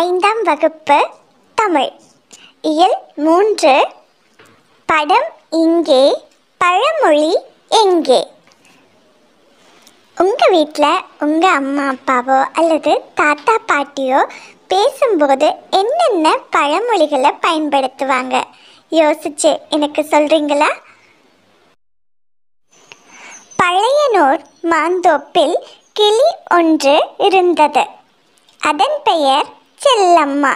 ஐந்தாம் வகுப்பு தமிழ். இயல் மூன்று. படம் இங்கே பழமொழி எங்கே? உங்கள் வீட்டில் உங்கள் அம்மா அப்பாவோ அல்லது தாத்தா பாட்டியோ பேசும்போது என்னென்ன பழமொழிகளை பயன்படுத்துவாங்க? யோசிச்சு எனக்கு சொல்கிறீங்களா பழையனூர் மாந்தோப்பில் கிளி ஒன்று இருந்தது. அதன் பெயர் செல்லம்மா.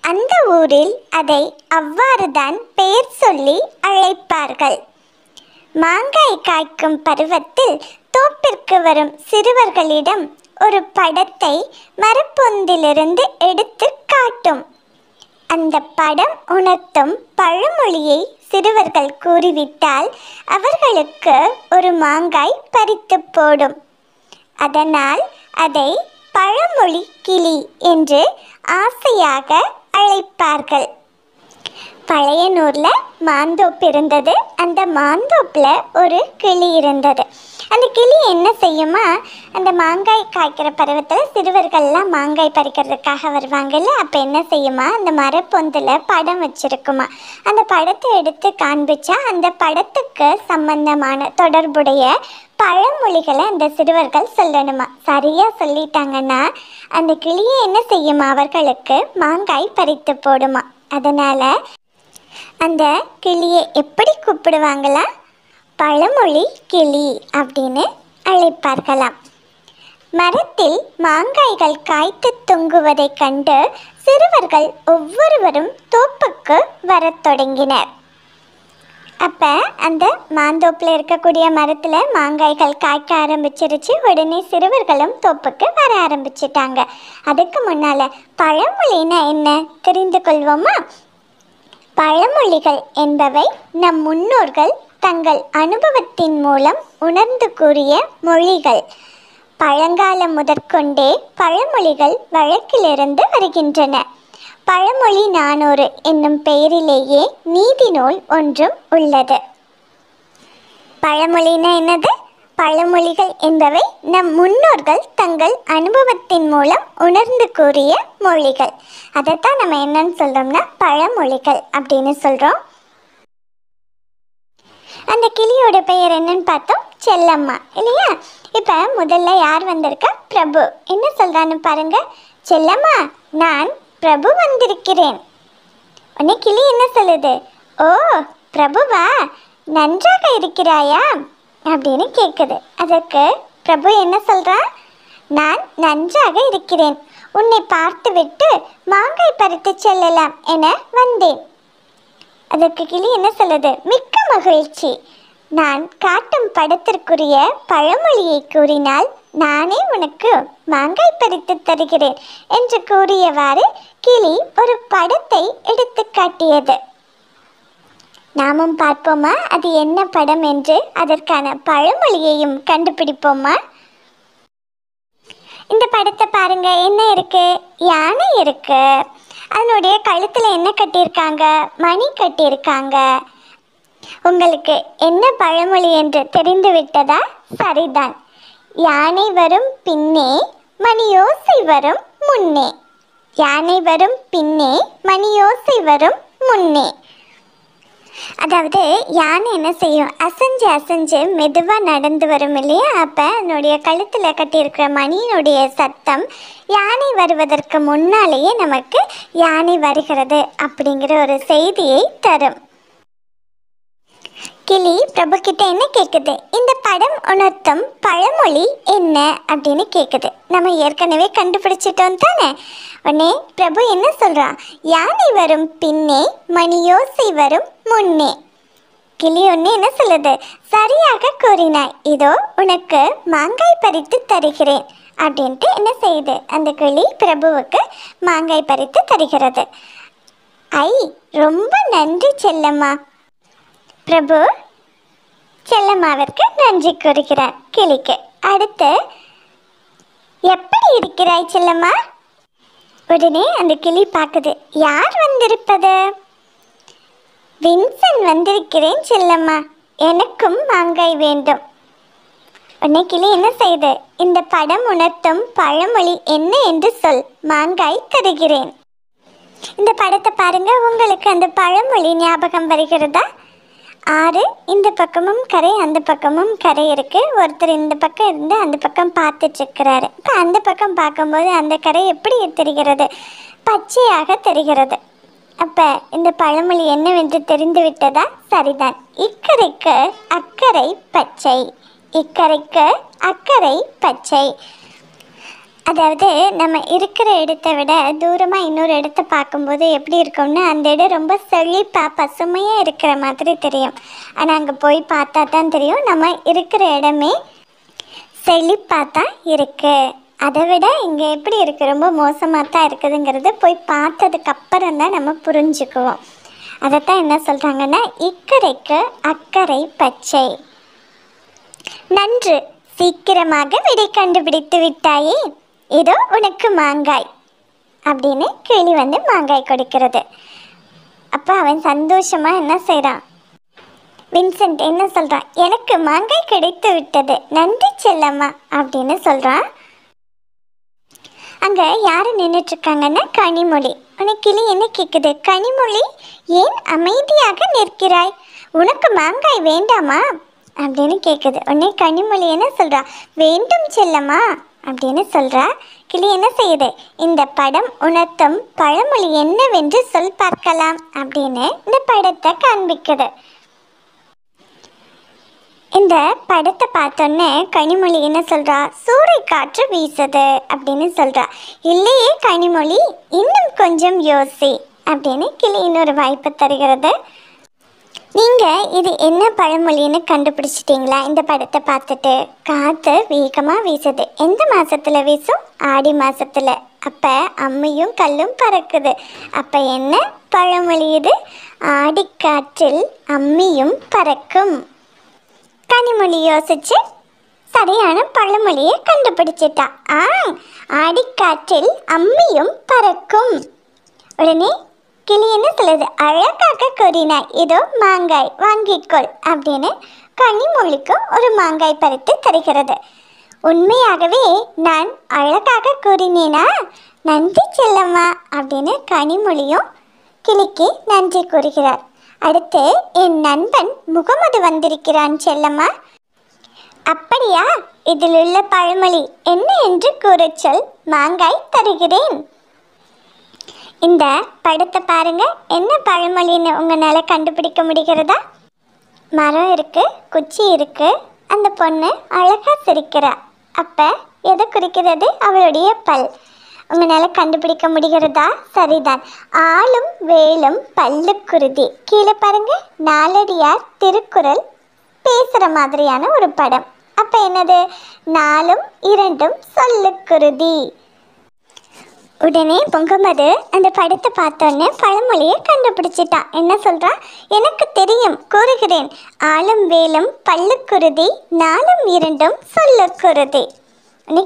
அந்த ஊரில் அதை அவ்வாறுதான் பெயர் சொல்லி அழைப்பார்கள். மாங்காய் காய்க்கும் பருவத்தில் தோப்பிற்கு வரும் சிறுவர்களிடம் ஒரு படத்தை மரப்பொந்திலிருந்து எடுத்து காட்டும். அந்த படம் உணர்த்தும் பழமொழியை சிறுவர்கள் கூறிவிட்டால் அவர்களுக்கு ஒரு மாங்காய் பறித்து போடும். அதனால் அதை பழமொழி கிளி என்று ஆசையாக அழைப்பார்கள். பழையனூரில் மாந்தோப்பு இருந்தது. அந்த மாந்தோப்பில் ஒரு கிளி இருந்தது. அந்த கிளி என்ன செய்யுமா? அந்த மாங்காய் காய்க்கிற பருவத்தில் சிறுவர்கள்லாம் மாங்காய் பறிக்கிறதுக்காக வருவாங்கல்ல? அப்போ என்ன செய்யுமா? அந்த மரப்பொந்தில் படம் வச்சுருக்குமா? அந்த படத்தை எடுத்து காண்பிச்சா அந்த படத்துக்கு சம்பந்தமான தொடர்புடைய பழமொழிகளை அந்த சிறுவர்கள் சொல்லணுமா? சரியாக சொல்லிட்டாங்கன்னா அந்த கிளியை என்ன செய்யுமா? அவர்களுக்கு மாங்காய் பறித்து போடுமா? அதனால் அந்த கிளியை எப்படி கூப்பிடுவாங்களா? பழமொழி கிளி அப்படின்னு அழைப்பார்களாம். மரத்தில் மாங்காய்கள் காய்த்து தொங்குவதைக் கண்டு சிறுவர்கள் ஒவ்வொருவரும் தோப்புக்கு வரத் தொடங்கினர். அப்போ அந்த மாந்தோப்பில் இருக்கக்கூடிய மரத்தில் மாங்காய்கள் காய்க்க ஆரம்பிச்சிருச்சு. உடனே சிறுவர்களும் தோப்புக்கு வர ஆரம்பிச்சிட்டாங்க. அதுக்கு முன்னால் பழமொழின்னா என்ன? தெரிந்து கொள்வோமா? பழமொழிகள் என்பவை நம் முன்னோர்கள் தங்கள் அனுபவத்தின் மூலம் உணர்ந்து கூறிய மொழிகள். பழங்காலம் முதற்கொண்டே பழமொழிகள் வழக்கிலிருந்து வருகின்றன. பழமொழி நானூறு என்னும் பெயரிலேயே நீதி நூல் ஒன்றும் உள்ளது. பழமொழினா என்னது? பழமொழிகள் என்பவை நம் முன்னோர்கள் தங்கள் அனுபவத்தின் மூலம் உணர்ந்து கூறிய மொழிகள். அதைத்தான் நம்ம என்னன்னு சொல்கிறோம்னா பழமொழிகள் அப்படின்னு சொல்கிறோம் அந்த கிளியோட பெயர் என்னன்னு பார்த்தோம் செல்லம்மா. இல்லையா? இப்போ முதல்ல யார் வந்திருக்கா? பிரபு. என்ன சொல்கிறான்னு பாருங்க. செல்லம்மா நான் பிரபு வந்திருக்கிறேன். உன்னை கிளி என்ன சொல்லுது? ஓ பிரபுவா? நன்றாக இருக்கிறாயா? அப்படின்னு கேட்குது அதற்கு பிரபு என்ன சொல்கிறா நான் நன்றாக இருக்கிறேன். உன்னை பார்த்துவிட்டு மாங்காய் பறித்து செல்லலாம் என வந்தேன். அதற்கு கிளி என்ன சொல்லுது? மிக்க மகிழ்ச்சி. நான் காட்டும் படத்திற்குரிய பழமொழியை கூறினால் நானே உனக்கு மாங்காய் பறித்து தருகிறேன் என்று கூறியவாறு கிளி ஒரு படத்தை எடுத்து காட்டியது. நாமும் பார்ப்போமா? அது என்ன படம் என்று அதற்கான பழமொழியையும் கண்டுபிடிப்போமா? இந்த படத்தை பாருங்க. என்ன இருக்கு? யானை இருக்கு. அதனுடைய கழுத்தில் என்ன கட்டியிருக்காங்க? மணி கட்டியிருக்காங்க. உங்களுக்கு என்ன பழமொழி என்று தெரிந்து விட்டதா? சரிதான். யானை வரும் பின்னே மணியோசை வரும் முன்னே. யானை வரும் பின்னே மணியோசை வரும் முன்னே. அதாவது யானை என்ன செய்யும்? அசைஞ்சு அசைஞ்சு மெதுவாக நடந்து வரும் இல்லையா? அப்போ அதனுடைய கழுத்தில் கட்டியிருக்கிற மணியினுடைய சத்தம் யானை வருவதற்கு முன்னாலேயே நமக்கு யானை வருகிறது அப்படிங்கிற ஒரு செய்தியை தரும். கிளி பிரபு கிட்ட என்ன கேட்குது இந்த படம் உணர்த்தும் பழமொழி என்ன அப்படின்னு கேட்குது நம்ம ஏற்கனவே கண்டுபிடிச்சிட்டோம் தானே? உடனே பிரபு என்ன சொல்கிறான் யானை வரும் பின்னே மணியோசை வரும் முன்னே. கிளி ஒன்று என்ன சொல்லுது? சரியாக கூறினாய். இதோ உனக்கு மாங்காய் பறித்து தருகிறேன். அப்படின்ட்டு என்ன செய்யுது? அந்த கிளி பிரபுவுக்கு மாங்காய் பறித்து தருகிறது. ஐ ரொம்ப நன்றி செல்லம்மா. பிரபு செல்லம்மாவிற்கு நன்றி கூறுகிறார் கிளிக்கு. அடுத்து எப்படி இருக்கிறாய் செல்லம்மா? உடனே அந்த கிளி பார்க்குது. யார் வந்திருப்பது? வின்சன் வந்திருக்கிறேன் செல்லம்மா. எனக்கும் மாங்காய் வேண்டும். உடனே கிளி என்ன செய்து? இந்த படம் உணர்த்தும் பழமொழி என்ன என்று சொல். மாங்காய் தருகிறேன். இந்த படத்தை பாருங்க. உங்களுக்கு அந்த பழமொழி ஞாபகம் வருகிறதா? ஆறு இந்த பக்கமும் கரை அந்த பக்கமும் கரை இருக்கு. ஒருத்தர் இந்த பக்கம் இருந்து அந்த பக்கம் பார்த்துட்ருக்கிறாரு. இப்போ அந்த பக்கம் பார்க்கும்போது அந்த கரை எப்படி தெரிகிறது? பச்சையாக தெரிகிறது. அப்ப இந்த பழமொழி என்னவென்று தெரிந்து விட்டதா? சரிதான். இக்கரைக்கு அக்கறை பச்சை. இக்கரைக்கு அக்கறை பச்சை. அதாவது நம்ம இருக்கிற இடத்த விட தூரமாக இன்னொரு இடத்த பார்க்கும்போது எப்படி இருக்கும்னா அந்த இடம் ரொம்ப செழிப்பாக பசுமையாக இருக்கிற மாதிரி தெரியும். ஆனால் அங்கே போய் பார்த்தா தான் தெரியும் நம்ம இருக்கிற இடமே செழிப்பாக தான் இருக்குது அதை விட இங்கே எப்படி இருக்குது ரொம்ப மோசமாக தான் இருக்குதுங்கிறது போய் பார்த்ததுக்கப்புறம் தான் நம்ம புரிஞ்சுக்குவோம். அதைத்தான் என்ன சொல்கிறாங்கன்னா இக்கரைக்கு அக்கறை பச்சை. நன்று சீக்கிரமாக விடை கண்டுபிடித்து விட்டாயே. இதோ உனக்கு மாங்காய் அப்படின்னு கிளி வந்து மாங்காய் கொடுக்கிறது. அப்போ அவன் சந்தோஷமாக என்ன செய்கிறான் வின்சென்ட் என்ன சொல்கிறான் எனக்கு மாங்காய் கிடைத்து விட்டது. நன்றி செல்லம்மா அப்படின்னு சொல்கிறான் அங்கே யார் நின்றுட்டுருக்காங்கன்னா கனிமொழி. உனக்கு கிளி என்ன கேட்குது கனிமொழி ஏன் அமைதியாக நிற்கிறாய்? உனக்கு மாங்காய் வேண்டாமா? அப்படின்னு கேட்குது உன்னை கனிமொழி என்ன சொல்கிறா வேண்டும் செல்லம்மா. அப்படின்னு சொல்கிறா கிளி என்ன செய்யுது? இந்த படம் உணர்த்தும் பழமொழி என்னவென்று சொல் பார்க்கலாம் அப்படின்னு இந்த படத்தை காண்பிக்குது. இந்த படத்தை பார்த்தோன்னே கனிமொழி என்ன சொல்கிறா சூறை காற்று வீசுது அப்படின்னு சொல்றா. இல்லையே கனிமொழி இன்னும் கொஞ்சம் யோசி அப்படின்னு கிளி இன்னொரு வாய்ப்பு தருகிறது. நீங்கள் இது என்ன பழமொழின்னு கண்டுபிடிச்சிட்டிங்களா? இந்த படத்தை பார்த்துட்டு. காற்று வேகமாக வீசுது. எந்த மாதத்தில் வீசும்? ஆடி மாதத்தில் அப்போ அம்மையும் கல்லும் பறக்குது. அப்போ என்ன பழமொழி இது? ஆடிக்காற்றில் அம்மியும் பறக்கும். கனிமொழி யோசிச்சு சரியான பழமொழியை கண்டுபிடிச்சிட்டா. ஆ ஆடிக்காற்றில் அம்மியும் பறக்கும். உடனே கிளி சொல்லுது. அழகாக கூறினாய். இதோ மாங்காய் வாங்கிக்கொள் அப்படின்னு கனிமொழிக்கு ஒரு மாங்காய் பறித்து தருகிறது. உண்மையாகவே நான் அழகாக கூறினேனா? நன்றி செல்லம்மா அப்படின்னு கனிமொழியும் கிளிக்கு நன்றி கூறுகிறார். அடுத்து என் நண்பன் முகமது வந்திருக்கிறான் செல்லம்மா. அப்படியா? இதில் உள்ள பழமொழி என்ன என்று கூறச் சொல். மாங்காய் தருகிறேன். இந்த படத்தை பாருங்க. என்ன பழமொழின்னு உங்களால கண்டுபிடிக்க முடிகிறதா? மரம் இருக்கு குச்சி இருக்கு. அந்த பொண்ணு அழகா சிரிக்கிறா. அப்ப எதை குறிக்கிறது? அவளுடைய பல். உங்களால கண்டுபிடிக்க முடிகிறதா? சரிதான். ஆளும் வேலும் பல்லுக்குருதி. கீழே பாருங்க. நாலடியார் திருக்குறள் பேசுற மாதிரியான ஒரு படம். அப்ப என்னது? நாலும் இரண்டும் சொல்லுக்குருதி. உடனே பொங்கமது அந்த படத்தை பார்த்தோன்னே பழமொழியை கண்டுபிடிச்சிட்டான் என்ன சொல்றான் எனக்கு தெரியும் கூறுகிறேன். ஆளும் வேலும் பல்லுக்குருதி நாளும் இரண்டும் சொல்லுக்குருதி.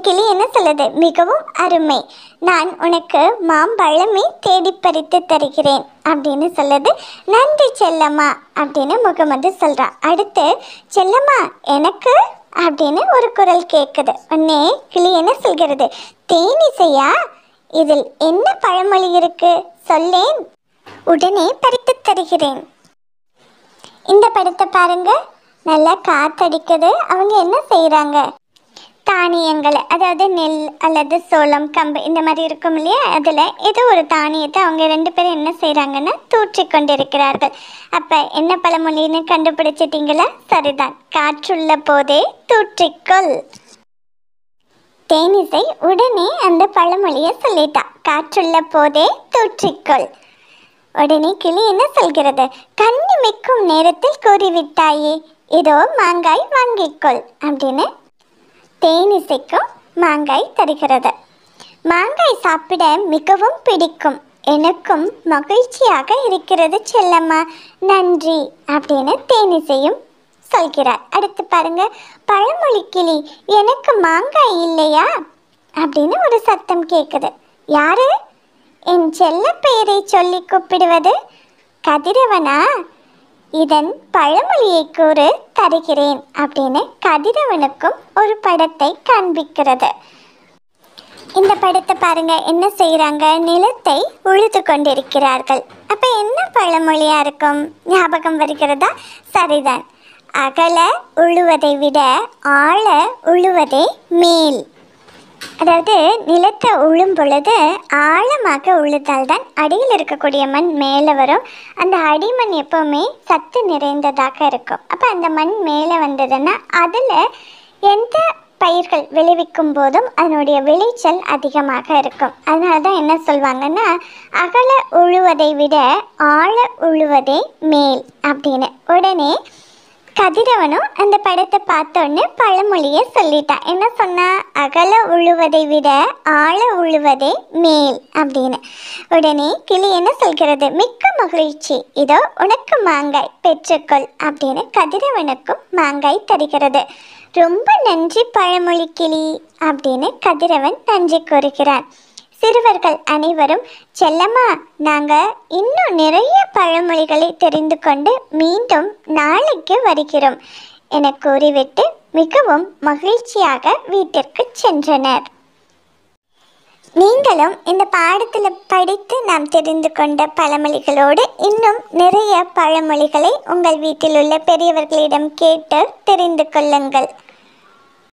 கிளி என்ன சொல்லுது? மிகவும் அருமை. நான் உனக்கு மாம்பழமே தேடி பறித்து தருகிறேன். அப்படின்னு சொல்லுது. நன்றி செல்லம்மா. அப்படின்னு முகமது சொல்கிறான் அடுத்து செல்லம்மா எனக்கு? அப்படின்னு ஒரு குரல் கேட்குது உடனே கிளி என்ன சொல்கிறது? தேனிசையா இதில் என்ன பழமொழி இருக்கு? சொல்லேன். உடனே பறித்து தருகிறேன். இந்த படத்தை பாருங்க. நல்லா காத்தடிக்குது. அவங்க என்ன செய்கிறாங்க தானியங்களை அதாவது நெல் அல்லது சோளம் கம்பு இந்த மாதிரி இருக்கும் இல்லையா? அதில் ஏதோ ஒரு தானியத்தை அவங்க ரெண்டு பேரும் என்ன செய்கிறாங்கன்னா தூற்றி கொண்டிருக்கிறார்கள். அப்போ என்ன பழமொழின்னு கண்டுபிடிச்சிட்டிங்களா? சரிதான். காற்றுள்ள போதே தூற்றிக்கொள் தேனிசை உடனே அந்த பழமொழியை சொல்லிட்டா. காற்றுள்ள போதே தூற்றிக்கொள். உடனே கிளி என்ன சொல்கிறது? கண்ணி மிக்கும் நேரத்தில் கூறிவிட்டாயே இதோ மாங்காய் வாங்கிக்கொள் அப்படின்னு தேனிசைக்கும் மாங்காய் தருகிறது. மாங்காய் சாப்பிட மிகவும் பிடிக்கும். எனக்கும் மகிழ்ச்சியாக இருக்கிறது செல்லம்மா. நன்றி அப்படின்னு தேனிசையும் சொல்கிறார். அடுத்து பாருங்க பழமொழி கிளி எனக்கு மாங்காய் இல்லையா? அப்படின்னு ஒரு சத்தம் கேட்குது யாரு? என் செல்ல பெயரை சொல்லி கூப்பிடுவது? கதிரவனா? இதன் பழமொழியை கூறு தருகிறேன் அப்படின்னு கதிரவனுக்கும் ஒரு படத்தை காண்பிக்கிறது. இந்த படத்தை பாருங்க என்ன செய்கிறாங்க நிலத்தை உழுது கொண்டிருக்கிறார்கள். அப்போ என்ன பழமொழியாக இருக்கும்? ஞாபகம் வருகிறதா? சரிதான். அகல உழுவதை விட ஆழ உழுவதே மேல். அதாவது நிலத்தை உழும் பொழுது ஆழமாக உழுதால் தான் அடியில் இருக்கக்கூடிய மண் மேலே வரும். அந்த அடிமண் எப்போவுமே சத்து நிறைந்ததாக இருக்கும். அப்போ அந்த மண் மேலே வந்ததுன்னா அதில் எந்த பயிர்கள் விளைவிக்கும் போதும் அதனுடைய விளைச்சல் அதிகமாக இருக்கும். அதனால தான் என்ன சொல்லுவாங்கன்னா அகல உழுவதை விட ஆழ உழுவதே மேல் அப்படின்னு. உடனே கதிரவனும் அந்த படத்தை பார்த்தோன்னே பழமொழியை சொல்லிட்டான் என்ன சொன்னா? அகல உழுவதை விட ஆழ உழுவதே மேல் அப்படின்னு. உடனே கிளி என்ன சொல்கிறது? மிக்க மகிழ்ச்சி. இதோ உனக்கு மாங்காய் பெற்றுக்கொள் அப்படின்னு கதிரவனுக்கும் மாங்காய் தருகிறது. ரொம்ப நன்றி பழமொழி கிளி அப்படின்னு கதிரவன் நன்றி கூறுகிறான். சிறுவர்கள் அனைவரும் செல்லம்மா நாங்கள் இன்னும் நிறைய பழமொழிகளை தெரிந்து கொண்டு மீண்டும் நாளைக்கு வருகிறோம் என கூறிவிட்டு மிகவும் மகிழ்ச்சியாக வீட்டிற்கு சென்றனர். நீங்களும் இந்த பாடத்தில் படித்து நாம் தெரிந்து கொண்ட பழமொழிகளோடு இன்னும் நிறைய பழமொழிகளை உங்கள் வீட்டில் உள்ள பெரியவர்களிடம் கேட்டு தெரிந்து கொள்ளுங்கள்.